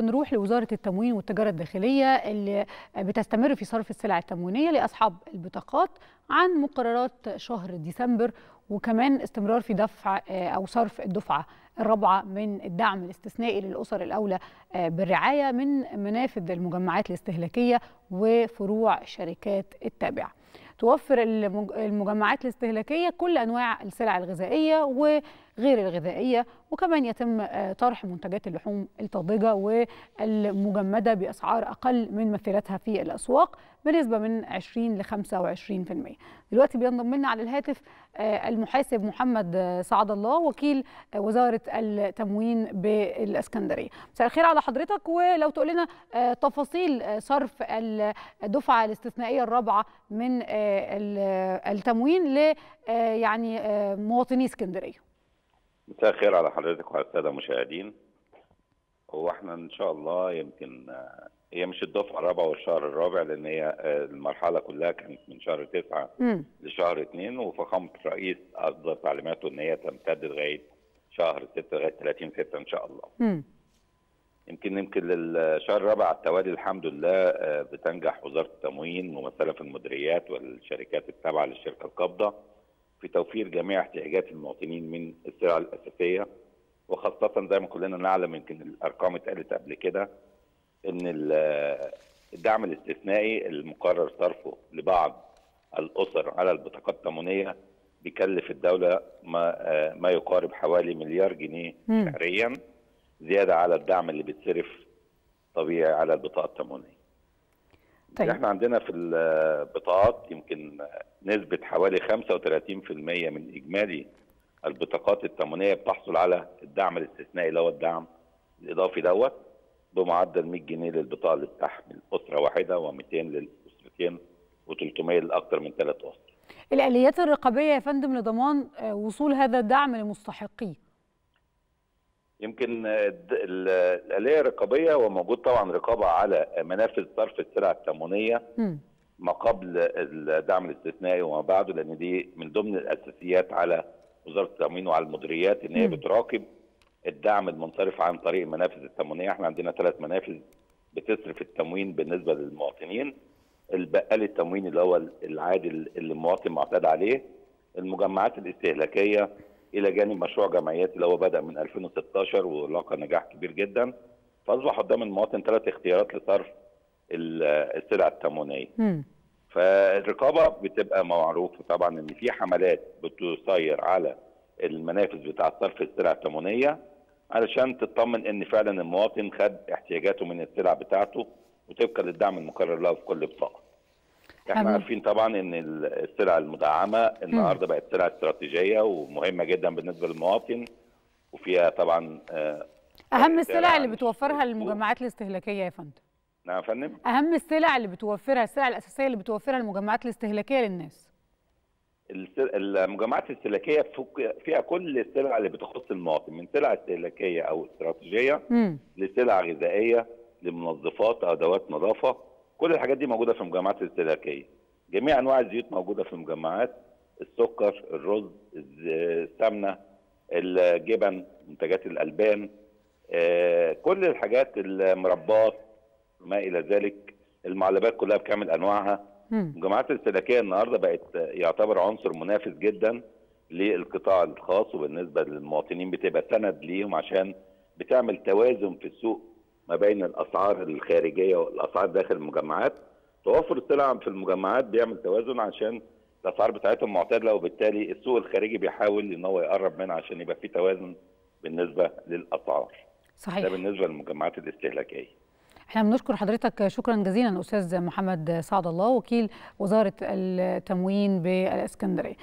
نروح لوزارة التموين والتجارة الداخلية اللي بتستمر في صرف السلع التموينية لأصحاب البطاقات عن مقررات شهر ديسمبر وكمان استمرار في دفع أو صرف الدفعة الرابعة من الدعم الاستثنائي للأسر الأولى بالرعاية من منافذ المجمعات الاستهلاكية وفروع الشركات التابعة. توفر المجمعات الاستهلاكية كل أنواع السلع الغذائية وغير الغذائية وكمان يتم طرح منتجات اللحوم الطازجة والمجمدة بأسعار أقل من مثيلتها في الأسواق بنسبة من 20 ل 25% دلوقتي بينضم لنا على الهاتف المحاسب محمد سعد الله وكيل وزارة التموين بالإسكندرية مساء الخير على حضرتك ولو تقول لنا تفاصيل صرف الدفعة الاستثنائية الرابعة من التموين ل يعني مواطني إسكندرية. مساء الخير على حضرتك وعلى السادة المشاهدين. هو إحنا ان شاء الله يمكن هي مش الدفعه الرابعه والشهر الرابع لأن هي المرحلة كلها كانت من شهر تسعة. لشهر اثنين وفخامة الرئيس اصدر تعليماته إن هي تمتد لغاية شهر 6 لغاية 30 6 إن شاء الله. م. يمكن يمكن للشهر الرابع على التوالي الحمد لله بتنجح وزارة التموين ممثله في المديريات والشركات التابعة للشركة القابضة في توفير جميع احتياجات المواطنين من السلع الأساسية وخاصة زي ما كلنا نعلم يمكن الأرقام اتقالت قبل كده إن الدعم الاستثنائي المقرر صرفه لبعض الأسر على البطاقات التموينية بيكلف الدولة ما ما يقارب حوالي مليار جنيه شهريا زيادة على الدعم اللي بيتصرف طبيعي على البطاقة التموينية. طيب. إحنا عندنا في البطاقات يمكن نسبة حوالي 35% من إجمالي البطاقات التموينيه بتحصل على الدعم الاستثنائي اللي هو الدعم الإضافي دوت بمعدل 100 جنيه للبطاقة اللي بتحمل أسرة واحدة و200 للأسرتين و300 لاكثر من ثلاث أسر. الآليات الرقابية يا فندم لضمان وصول هذا الدعم لمستحقيه. يمكن الآلية الرقابية وموجود طبعا رقابة على منافذ صرف السلع التموينية ما قبل الدعم الاستثنائي وما بعده لأن دي من ضمن الأساسيات على وزارة التموين وعلى المديريات إن هي بتراقب الدعم المنصرف عن طريق المنافذ التموينية. إحنا عندنا ثلاث منافذ بتصرف التموين بالنسبة للمواطنين. البقال التموين اللي هو العادي اللي المواطن معتاد عليه. المجمعات الاستهلاكية إلى جانب مشروع جمعيات اللي هو بدأ من 2016 ولاقى نجاح كبير جدا. فأصبح قدام المواطن ثلاث اختيارات لصرف السلع التموينية. فالرقابة بتبقى معروفه طبعا إن في حملات بتسير على المنافذ بتاعه صرف السلع التموينية علشان تطمن إن فعلا المواطن خد احتياجاته من السلع بتاعته وطبقا للدعم المقرر له في كل بطاقة. إحنا عارفين طبعا إن السلع المدعمة النهارده بقت سلع استراتيجية ومهمة جدا بالنسبة للمواطن وفيها طبعا أهم السلع اللي بتوفرها المجمعات الاستهلاكية يا فندم. نعم يا فندم أهم السلع اللي بتوفرها السلع الأساسية اللي بتوفرها المجمعات الاستهلاكية للناس. المجمعات الاستهلاكية فيها كل السلع اللي بتخص المواطن من سلع استهلاكية أو استراتيجية م. لسلع غذائية لمنظفات أدوات نظافة كل الحاجات دي موجودة في المجمعات الاستهلاكية. جميع أنواع الزيوت موجودة في المجمعات السكر الرز السمنة الجبن منتجات الألبان كل الحاجات المربات ما إلى ذلك. المعلبات كلها بكامل أنواعها. المجمعات الاستهلاكيه النهارده بقت يعتبر عنصر منافس جدا للقطاع الخاص وبالنسبة للمواطنين بتبقى سند ليهم عشان بتعمل توازن في السوق ما بين الأسعار الخارجية والأسعار داخل المجمعات. توفر السلع في المجمعات بيعمل توازن عشان الأسعار بتاعتهم معتدلة وبالتالي السوق الخارجي بيحاول إن هو يقرب منها عشان يبقى في توازن بالنسبة للأسعار. صحيح. ده بالنسبة للمجمعات الاستهلاكية. إحنا بنشكر حضرتك شكرا جزيلا أستاذ محمد سعد الله وكيل وزارة التموين بالإسكندرية.